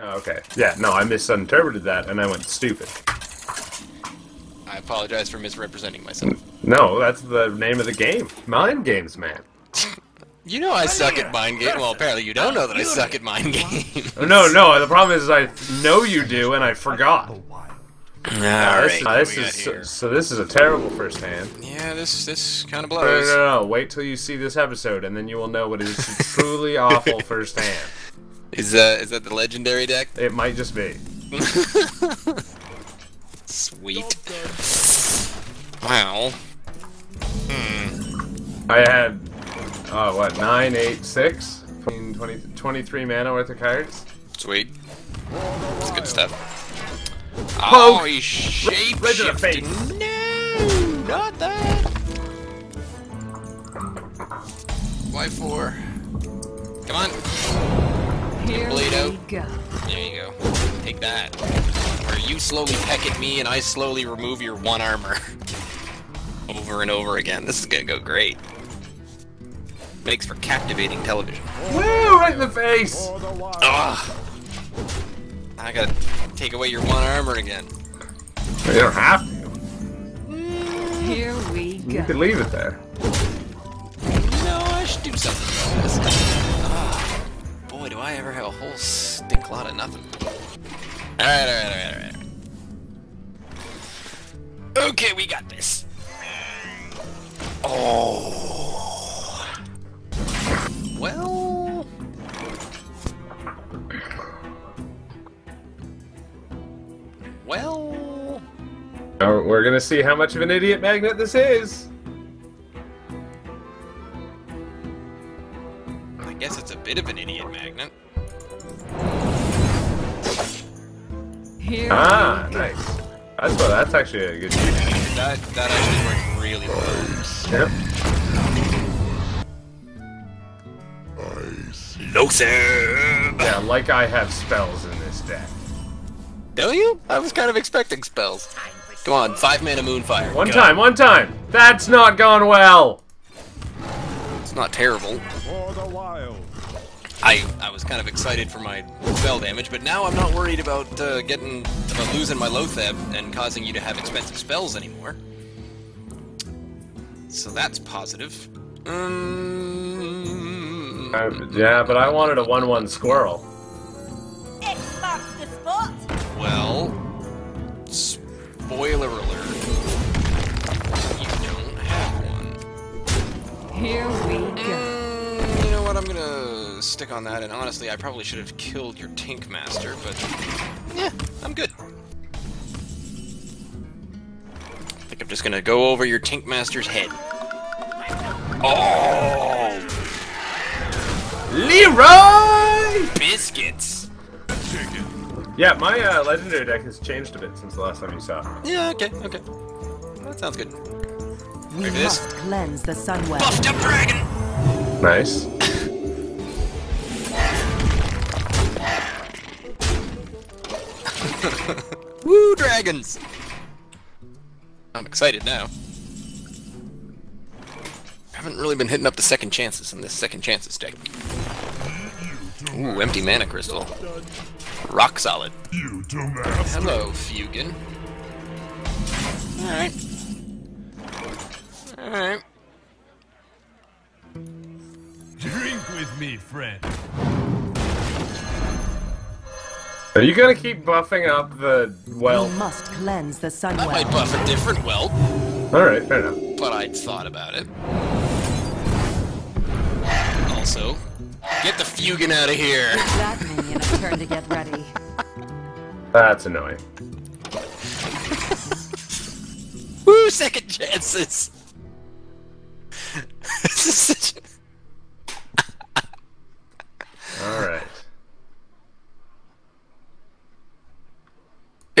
Oh, okay. Yeah, no, I misinterpreted that and I went stupid. I apologize for misrepresenting myself. No, that's the name of the game. Mind games, man. You know I suck at mind games. Well, apparently you don't know that I suck at mind games. No, no, the problem is I know you do and I forgot. All this is, this is so, so this is a terrible first hand. Yeah, this this kind of No, no, no, no, wait till you see this episode and then you will know what is truly awful first hand. Is that is that the legendary deck? It might just be. Sweet. Wow. Hmm. I had, uh, what, 9, 8, 6? 20, 23 mana worth of cards? Sweet. That's good stuff. Poke. Oh, he's shape Right the shifting. face. No, not that. Why four? Come on. Here Bleed we out. go. There you go. Take that. Where you slowly peck at me and I slowly remove your one armor. over and over again. This is gonna go great. Makes for captivating television. Woo! Right in the face! Ugh. I gotta take away your one armor again. You don't have to. Here we go. You go. could leave it there. No, I should do something I ever have a whole stink lot of nothing. Alright, alright, alright, alright. Okay, we got this. Oh. Well. Well. We're gonna see how much of an idiot magnet this is. I guess it's a bit of an idiot magnet. Here Ah, nice. That's well, that's actually a good use. That that actually worked really well. Yep. No sir. Yeah, like I have spells in this deck. Don't you? I was kind of expecting spells. Come on, five mana Moonfire. One Go. time, one time. That's not gone well. It's not terrible. For the wild. I I was kind of excited for my spell damage, but now I'm not worried about uh, getting about losing my Loatheb and causing you to have expensive spells anymore. So that's positive. Um, Uh, yeah, but I wanted a one-one squirrel. X marks the spot. well, spoiler alert. You don't have one. Here we go. Mm, you know what? I'm gonna stick on that. And honestly, I probably should have killed your Tinkmaster, but yeah, I'm good. I think I'm just gonna go over your Tinkmaster's head. Oh, Leeroy! biscuits! Yeah, my uh, legendary deck has changed a bit since the last time you saw it. Yeah, okay, okay. That sounds good. We Look at this. must cleanse the Sunwell. Buffed up dragon! Nice. Dragons! I'm excited now. I Haven't really been hitting up the second chances in this second chances deck. Ooh, empty mana crystal. Rock solid. Hello, Feugen. Alright. Alright. Drink with me, friend. Are you gonna keep buffing up the well? We must cleanse the I might buff a different well, All right, fair enough. but I'd thought about it. Also, get the Feugen out of here. That minion turn to get ready. That's annoying. Woo, second chances! this is such a... All right.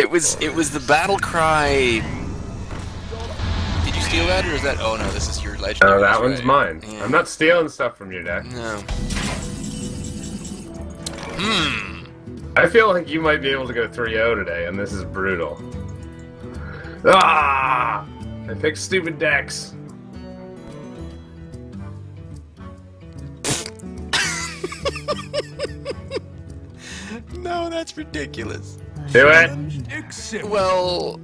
It was it was the battle cry. Did you steal that or is that? Oh no, this is your legendary. Oh, that that's one's mine. Yeah. I'm not stealing stuff from your deck. No. Hmm. I feel like you might be able to go 3-0 today, and this is brutal. Ah! I picked stupid decks. no, that's ridiculous. Do it. Well,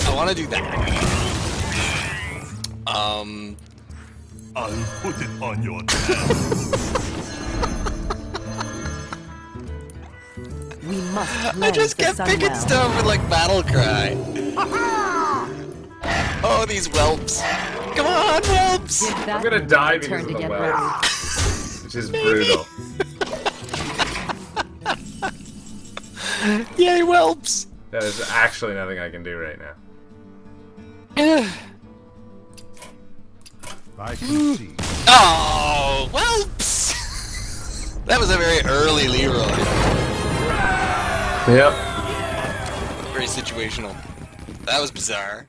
I want to do that. Um, I'll put it on your tab. We must I cleanse just the kept picking Sunwell. stuff with like battle cry. oh, these whelps! Come on, whelps! I'm gonna die a because turn of to the get well. ready. Which is brutal. Yay, whelps! That is actually nothing I can do right now. I can mm. see. oh, whelps! that was a very early Leeroy. Yep. Very situational. That was bizarre.